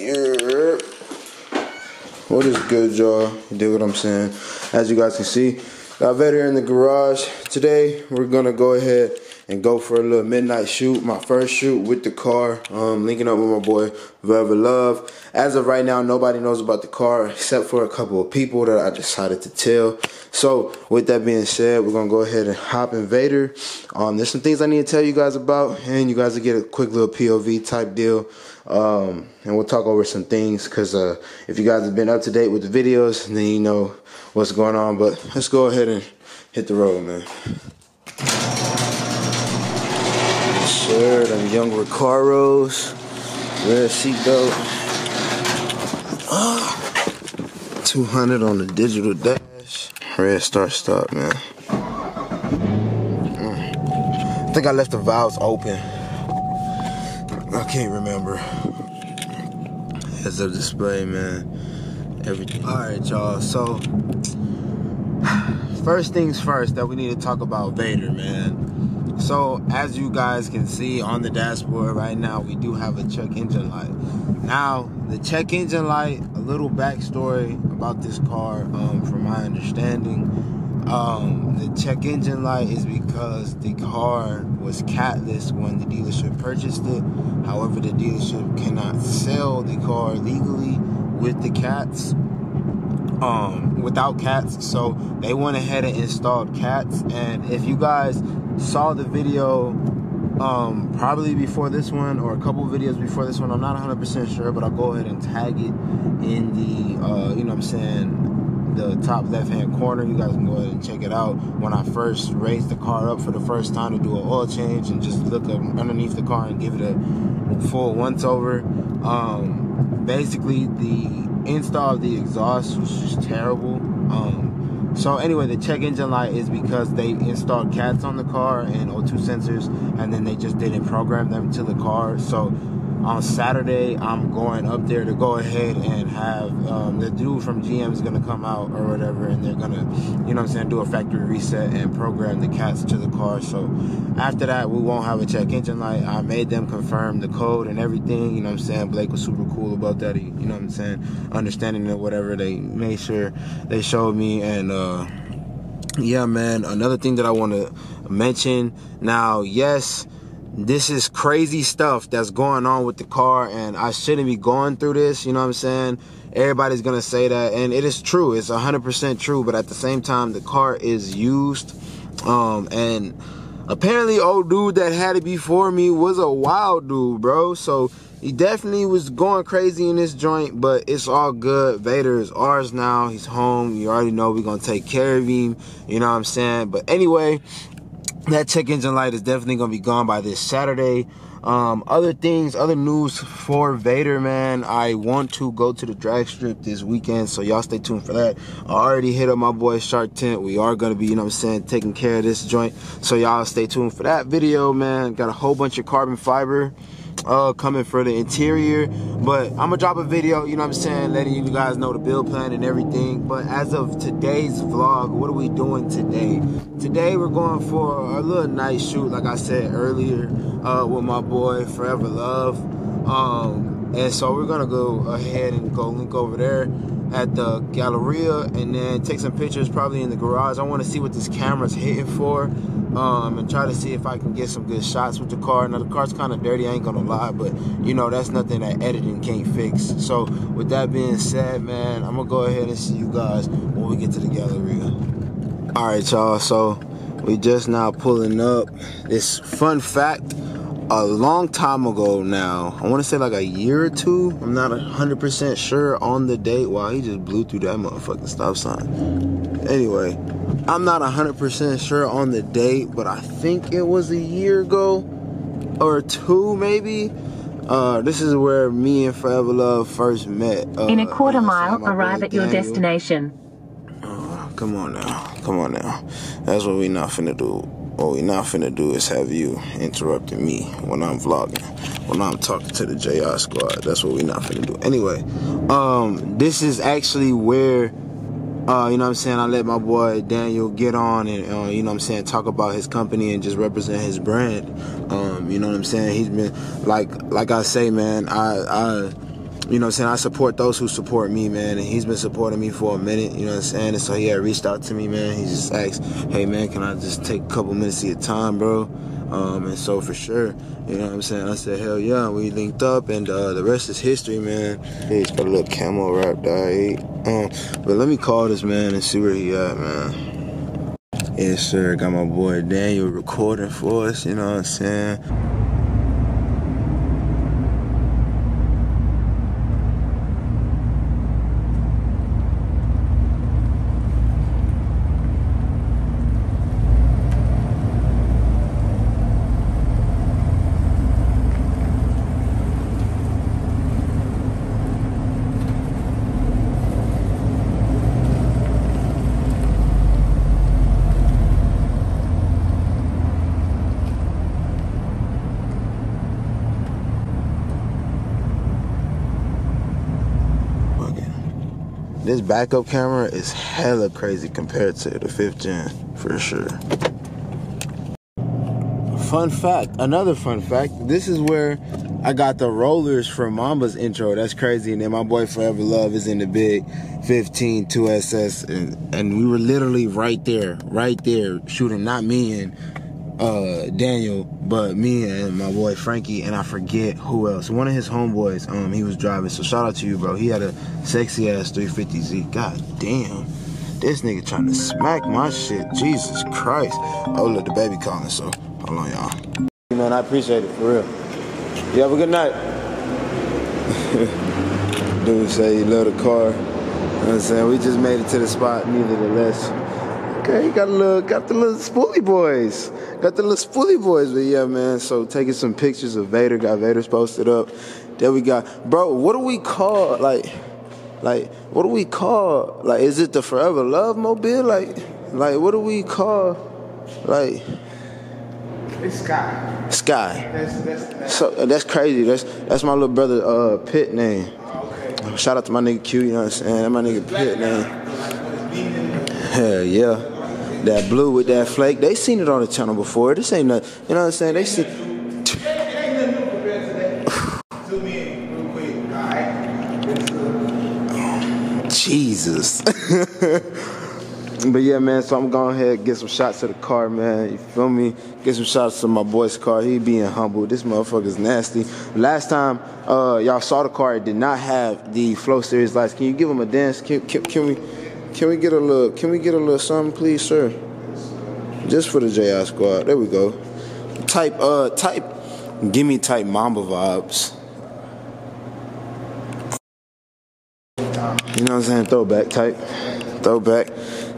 Yeah. What is good, y'all? You dig what I'm saying? As you guys can see, got Vader in the garage. Today, we're gonna go ahead and go for a little midnight shoot. My first shoot with the car. Um, linking up with my boy Velvet Love. As of right now, nobody knows about the car except for a couple of people that I decided to tell. So, with that being said, we're gonna go ahead and hop in Vader. Um, there's some things I need to tell you guys about, and you guys will get a quick little POV type deal. Um, and we'll talk over some things because uh, if you guys have been up to date with the videos, then you know what's going on. But let's go ahead and hit the road, man. Sure, them young Recaros, red seatbelt. Ah, 200 on the digital dash. Red start stop, man. Mm. I think I left the valves open. I can't remember. Heads up display, man. Everything. All right, y'all. So, first things first, that we need to talk about Vader, man. So, as you guys can see on the dashboard right now, we do have a check engine light. Now, the check engine light, a little backstory about this car, um, from my understanding. Um, the check engine light is because the car was catless when the dealership purchased it. However, the dealership cannot sell the car legally with the cats, um, without cats. So they went ahead and installed cats. And if you guys saw the video, um, probably before this one or a couple videos before this one, I'm not 100% sure, but I'll go ahead and tag it in the, uh, you know what I'm saying, the top left hand corner. You guys can go ahead and check it out. When I first raised the car up for the first time to do an oil change and just look up underneath the car and give it a full once over. Um, basically, the install of the exhaust was just terrible. Um, so anyway, the check engine light is because they installed cats on the car and O2 sensors, and then they just didn't program them to the car. So on Saturday, I'm going up there to go ahead and have um, the dude from GM is gonna come out or whatever, and they're gonna, you know, I'm saying, do a factory reset and program the cats to the car. So after that, we won't have a check engine light. I made them confirm the code and everything. You know, what I'm saying Blake was super cool about that. He, you know, what I'm saying understanding it, whatever. They made sure they showed me and. uh yeah, man. Another thing that I want to mention now, yes, this is crazy stuff that's going on with the car, and I shouldn't be going through this. You know what I'm saying? Everybody's gonna say that, and it is true. It's 100% true. But at the same time, the car is used, um, and apparently, old dude that had it before me was a wild dude, bro. So he definitely was going crazy in this joint, but it's all good. Vader is ours now. He's home. You already know we're gonna take care of him. You know what I'm saying? But anyway, that check engine light is definitely gonna be gone by this Saturday. Um, other things, other news for Vader, man. I want to go to the drag strip this weekend, so y'all stay tuned for that. I already hit up my boy Shark Tent. We are gonna be, you know what I'm saying, taking care of this joint. So y'all stay tuned for that video, man. Got a whole bunch of carbon fiber uh, coming for the interior. But I'm gonna drop a video, you know what I'm saying, letting you guys know the build plan and everything. But as of today's vlog, what are we doing today? Today we're going for a little night shoot, like I said earlier, uh, with my boy Forever Love. Um, and so we're gonna go ahead and go link over there at the Galleria and then take some pictures probably in the garage. I want to see what this camera's hitting for um, and try to see if I can get some good shots with the car. Now, the car's kind of dirty, I ain't gonna lie, but you know, that's nothing that editing can't fix. So, with that being said, man, I'm gonna go ahead and see you guys when we get to the Galleria. All right, y'all, so we just now pulling up. This fun fact a long time ago now. I want to say like a year or two. I'm not 100% sure on the date. Wow, he just blew through that motherfucking stop sign. Anyway, I'm not 100% sure on the date, but I think it was a year ago or two maybe. Uh, this is where me and Forever Love first met. Uh, In a quarter mile, arrive at your destination. Uh, come on now. Come on now. That's what we not finna do. What we not finna do is have you interrupting me when I'm vlogging, when I'm talking to the JI squad. That's what we not finna do. Anyway, um, this is actually where, uh, you know what I'm saying, I let my boy Daniel get on and, uh, you know what I'm saying, talk about his company and just represent his brand. Um, you know what I'm saying? He's been, like, like I say, man, I, I, you know what I'm saying, I support those who support me, man. And he's been supporting me for a minute, you know what I'm saying? And so he had reached out to me, man. He just asked, hey, man, can I just take a couple minutes of your time, bro? Um, and so for sure, you know what I'm saying? I said, hell yeah. We linked up, and uh, the rest is history, man. He's got a little camo wrap that Um, but let me call this man and see where he at, man. Yes, sir. Got my boy Daniel recording for us, you know what I'm saying? This backup camera is hella crazy compared to the fifth gen for sure. Fun fact, another fun fact. This is where I got the rollers for Mamba's intro. That's crazy. And then my boy Forever Love is in the big 15 2SS, and, and we were literally right there, right there shooting. Not me and uh, Daniel, but me and my boy Frankie, and I forget who else. One of his homeboys, um, he was driving. So shout out to you, bro. He had a sexy ass 350Z. God damn. This nigga trying to smack my shit. Jesus Christ. Oh, look, the baby calling, so hold on, y'all. Man, I appreciate it, for real. You have a good night. Dude say he love the car. You know what I'm saying? We just made it to the spot, nevertheless. Okay, got a little, got the little spoolie boys, got the little spoolie boys. But yeah, man. So taking some pictures of Vader, got Vader's posted up. There we got, bro. What do we call like, like what do we call like? Is it the Forever Love Mobile? Like, like what do we call like? It's Sky. Sky. That's, that's, that's So uh, that's crazy. That's that's my little brother uh Pitt name. oh, okay. Shout out to my nigga Q. You know what I'm saying? That my nigga Pitt name. Hell yeah. That blue with that flake. They seen it on the channel before. This ain't nothing. You know what I'm saying? They see. It ain't nothing new compared to that. Zoom in real quick. All right. It's, uh, Jesus. but yeah, man. So I'm going ahead get some shots of the car, man. You feel me? Get some shots of my boy's car. He being humble. This motherfucker's nasty. Last time uh, y'all saw the car, it did not have the Flow Series lights. Can you give him a dance? Can, can, can we? Can we get a little? Can we get a little something, please, sir? Just for the JI squad. There we go. Type uh type. Give me type Mamba vibes. You know what I'm saying? Throwback type. Throwback.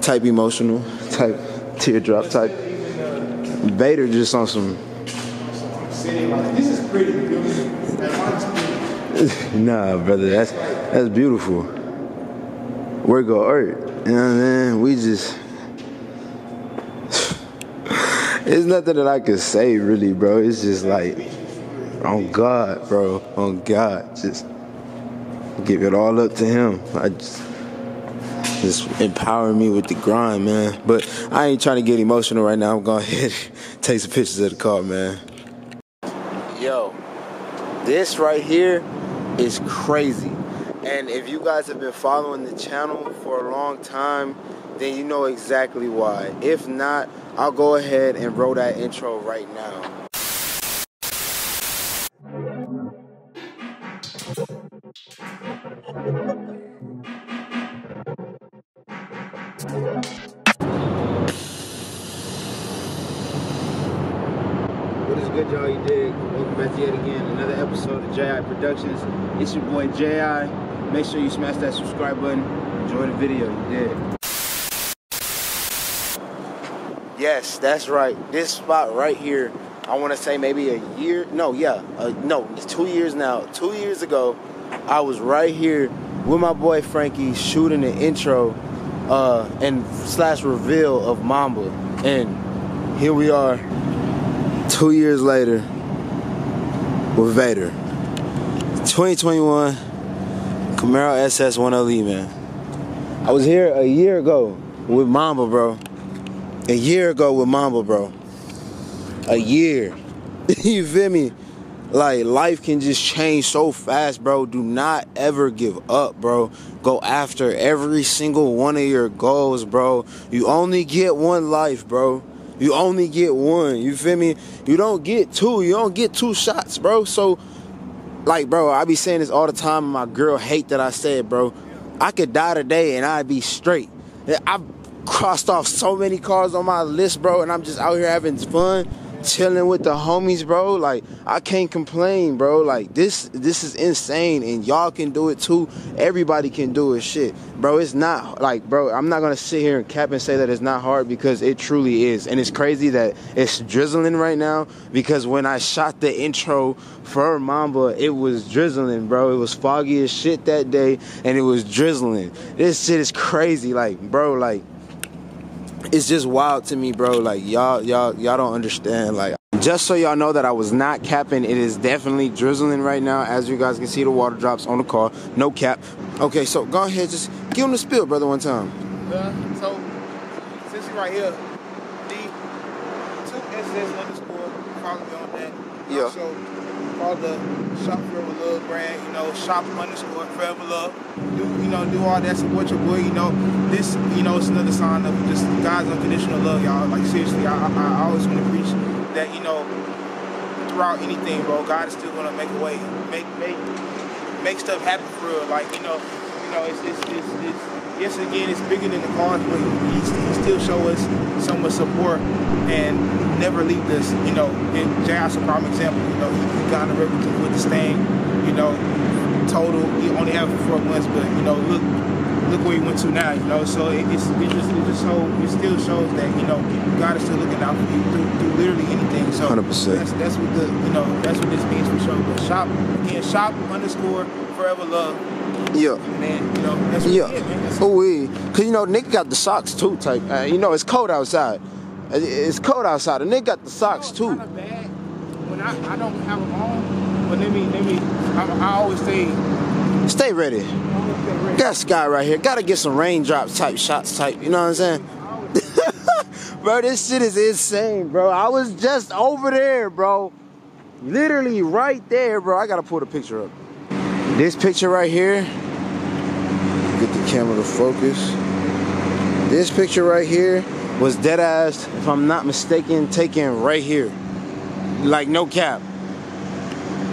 Type emotional. Type teardrop type. Vader just on some. this is pretty. Nah, brother, that's that's beautiful. We're go art. You know what I mean? We just It's nothing that I can say really, bro. It's just like on God, bro. On God. Just give it all up to him. I just just empower me with the grind, man. But I ain't trying to get emotional right now. I'm going ahead take some pictures of the car, man. Yo, this right here is crazy. And if you guys have been following the channel for a long time, then you know exactly why. If not, I'll go ahead and roll that intro right now. What is good, y'all? You dig? Welcome back yet again another episode of JI Productions. It's your boy JI. Make sure you smash that subscribe button. Enjoy the video. You dig? Yes, that's right. This spot right here. I want to say maybe a year. No, yeah, uh, no, it's two years now. Two years ago, I was right here with my boy Frankie shooting the intro uh, and slash reveal of Mamba, and here we are two years later with Vader. 2021 Camaro SS 1LE, man. I was here a year ago with Mamba, bro. A year ago with Mamba, bro. A year. you feel me? Like life can just change so fast, bro. Do not ever give up, bro. Go after every single one of your goals, bro. You only get one life, bro. You only get one. You feel me? You don't get two. You don't get two shots, bro. So, like, bro, I be saying this all the time. And my girl hate that I said, bro. I could die today and I'd be straight. I've crossed off so many cars on my list, bro, and I'm just out here having fun chilling with the homies, bro. Like I can't complain, bro. Like this this is insane and y'all can do it too. Everybody can do it shit. Bro, it's not like bro, I'm not gonna sit here and cap and say that it's not hard because it truly is. And it's crazy that it's drizzling right now because when I shot the intro for Mamba, it was drizzling, bro. It was foggy as shit that day and it was drizzling. This shit is crazy. Like, bro, like it's just wild to me, bro. Like y'all, y'all, y'all don't understand. Like just so y'all know that I was not capping, it is definitely drizzling right now. As you guys can see, the water drops on the car. No cap. Okay, so go ahead, just give him the spill, brother, one time. Uh, so since you're right here, the two SS underscore follow me on that. Yeah. Also, follow the Shop Forever Love brand. You know, Shop underscore Forever Love. Do know? Do all that. Support your boy. You know, this. You know, it's another sign of just God's unconditional love, y'all. Like seriously, I, I, I always want to preach that. You know, throughout anything, bro, God is still gonna make a way, make make make stuff happen for real. Like you know, you know, it's it's it's, it's yes again, it's bigger than the cars, but he, he still show us so much support and never leave us. You know, and J.I.'s a prime example. You know, he, he got the record with the stain. You know, total he only it four months, but you know, look look where he went to now. You know, so it, it's it just it just so it still shows that you know God is still looking out for you through, through literally anything. So 100%. That's that's what the you know that's what this means for sure. But shop again, shop underscore forever love. Yeah. Man, you know, that's Yeah. man. Oh, we. Cause you know, Nick got the socks too. Type. Uh, you know, it's cold outside. It's cold outside. And Nick got the socks No, too. Kinda bad when I, I don't have them on, but let me let me. I, I always say, Stay ready. ready. Got Sky right here. Gotta get some raindrops type shots type. You know what I'm saying? Bro, this shit is insane, bro. I was just over there, bro. Literally right there, bro. I gotta pull the picture up. This picture right here. Get the camera to focus. This picture right here was dead ass, if I'm not mistaken, taken right here. Like no cap.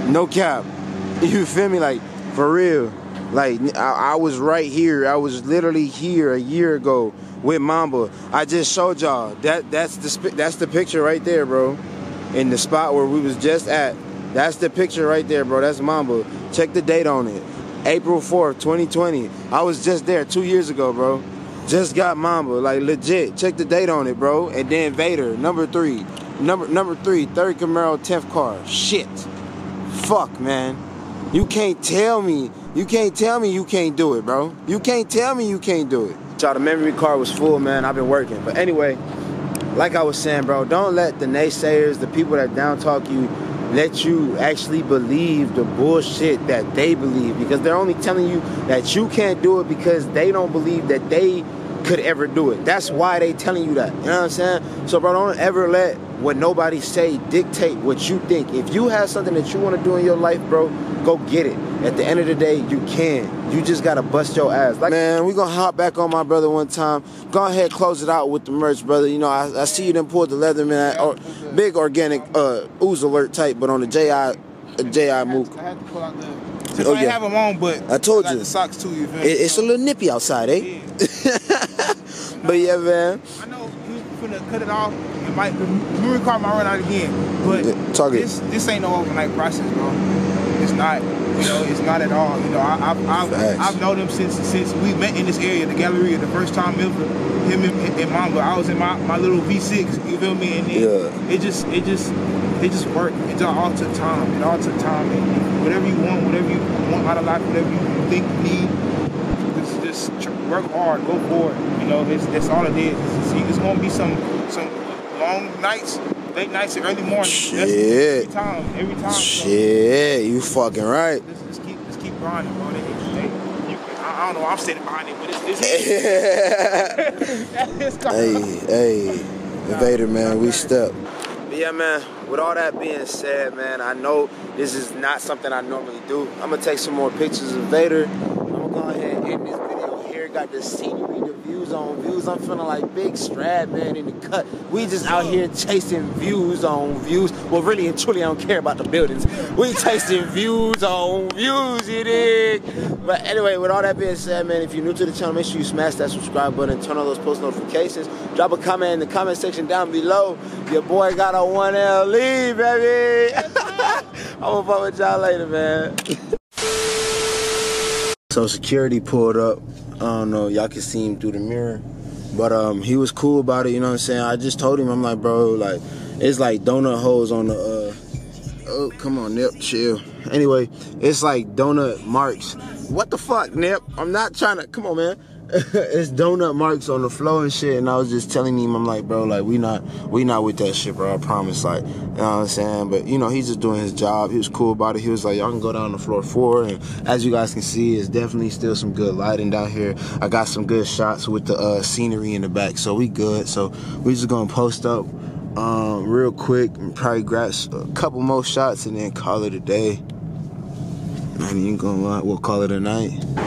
No cap. You feel me? Like for real. Like I, I was right here. I was literally here a year ago with Mamba. I just showed y'all that that's the that's the picture right there, bro. In the spot where we was just at. That's the picture right there, bro. That's Mamba. Check the date on it. April 4th, 2020. I was just there two years ago, bro. Just got Mamba, like legit. Check the date on it, bro. And then Vader, number three. Number number three, third Camaro, 10th car. Shit. Fuck, man. You can't tell me. You can't tell me you can't do it, bro. You can't tell me you can't do it. Y'all, the memory card was full, man. I've been working. But anyway, like I was saying, bro, don't let the naysayers, the people that down talk you, let you actually believe the bullshit that they believe because they're only telling you that you can't do it because they don't believe that they could ever do it. That's why they telling you that. You know what I'm saying? So bro, don't ever let what nobody say dictate what you think. If you have something that you want to do in your life, bro, go get it. At the end of the day, you can. You just gotta bust your ass. Like, man, we gonna hop back on my brother one time. Go ahead, close it out with the merch, brother. You know, I, I see you done pulled the Leatherman, or big organic uh ooze alert type, but on the Ji uh, Ji I Mook. had, I had to pull out the. Since Oh, I yeah. have them on, but I told got you. the socks too. You feel? It, it's a little nippy outside, eh? but yeah, man. I know you finna cut it off. It might memory card might run out again, but it. this this ain't no overnight process, bro. It's not. You know, it's not at all. You know, I, I've I've. I've known him since since we met in this area, the Galleria, the first time ever. Him and, and Mamba. I was in my, my little V6. You feel me? And then Yeah. it just it just it just worked. It just all took time. It all took time. And whatever you want, whatever you want out of life, whatever you think you need, just, just work hard, go for it. You know, it's, that's all it is. It's, it's gonna be some some long nights, late nights, and early mornings. That's Shit. every time, every time. So Shit, you fucking right. let's just keep let's keep grinding, bro. They, they, you, I, I don't know. I'm standing behind it, but it's it's. hey, hey, Invader man, we step. But yeah, man, with all that being said, man, I know this is not something I normally do. I'm gonna take some more pictures of Vader. I'm gonna go ahead and end this video here. Got the scenery, the views on views. I'm feeling like Big Strad, man, in the cut. We just out here chasing views on views. Well, really and truly, I don't care about the buildings. We chasing views on views, you dig? But anyway, with all that being said, man, if you're new to the channel, make sure you smash that subscribe button, turn on those post notifications, drop a comment in the comment section down below. Your boy got a 1L lead, baby. I'm gonna fuck with y'all later, man. so security pulled up. I don't know, y'all can see him through the mirror. But um, he was cool about it, you know what I'm saying? I just told him, I'm like, bro, like, it's like donut holes on the, uh, oh, come on, Nip, chill. Anyway, it's like donut marks. What the fuck, Nip? I'm not trying to, come on, man. it's donut marks on the floor and shit. And I was just telling him, I'm like, bro, like we not we not with that shit, bro. I promise. Like, you know what I'm saying? But you know, he's just doing his job. He was cool about it. He was like, y'all can go down to floor four. And as you guys can see, it's definitely still some good lighting down here. I got some good shots with the uh, scenery in the back, so we good. So we just gonna post up um, real quick and probably grab a couple more shots and then call it a day. I ain't gonna lie, we'll call it a night.